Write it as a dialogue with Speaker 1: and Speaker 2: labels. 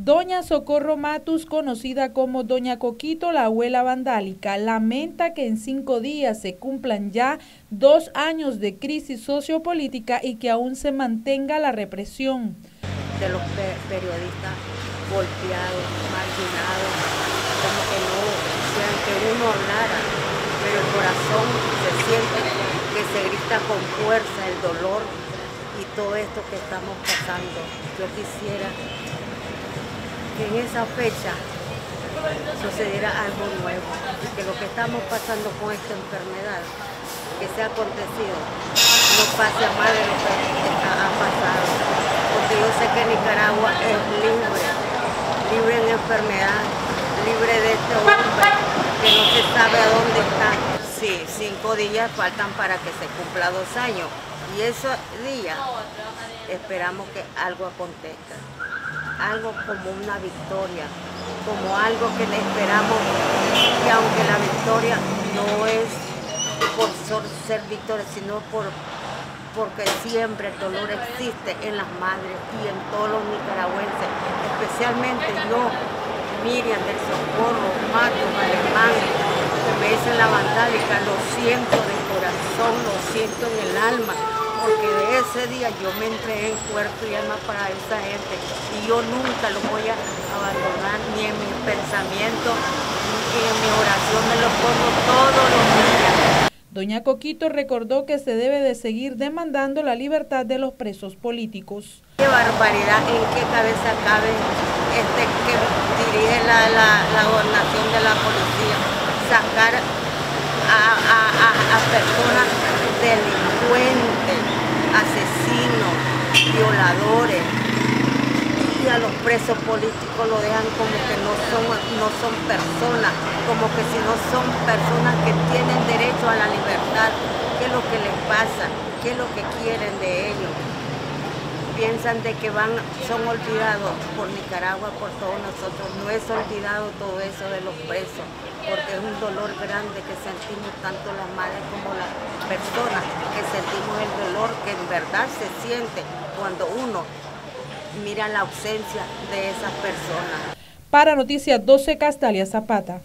Speaker 1: Doña Socorro Matus, conocida como Doña Coquito, la abuela vandálica, lamenta que en cinco días se cumplan ya dos años de crisis sociopolítica y que aún se mantenga la represión.
Speaker 2: De los periodistas golpeados, marginados, como que no, sean que uno hablara, pero el corazón se siente que se grita con fuerza el dolor y todo esto que estamos pasando. Yo quisiera que en esa fecha sucediera algo nuevo que lo que estamos pasando con esta enfermedad que se ha acontecido no pase a más de lo que ha pasado. Porque yo sé que Nicaragua es libre, libre en enfermedad, libre de este hombre que no se sabe a dónde está. Sí, cinco días faltan para que se cumpla dos años y esos días esperamos que algo acontezca algo como una victoria, como algo que le esperamos, que aunque la victoria no es por ser victoria, sino por porque siempre el dolor existe en las madres y en todos los nicaragüenses, especialmente yo, Miriam del Socorro, Matos, Alemán, que me dicen la vandálica, lo siento de corazón, lo siento en el alma, porque de ese día yo me entregué en cuerpo y alma para esa gente y yo nunca lo voy a abandonar ni en mis pensamientos ni en mi oración me lo pongo todos los días.
Speaker 1: Doña Coquito recordó que se debe de seguir demandando la libertad de los presos políticos.
Speaker 2: Qué barbaridad, en qué cabeza cabe este que dirige la, la, gobernación de la policía, sacar a, a, a personas delincuentes, violadores. Y a los presos políticos lo dejan como que no son, no son personas, como que si no son personas que tienen derecho a la libertad, qué es lo que les pasa, qué es lo que quieren de ellos piensan de que van, son olvidados por Nicaragua, por todos nosotros. No es olvidado todo eso de los presos, porque es un dolor grande que sentimos tanto las madres como las personas, que sentimos el dolor que en verdad se siente cuando uno mira la ausencia de esas personas.
Speaker 1: Para Noticias 12, Castalia Zapata.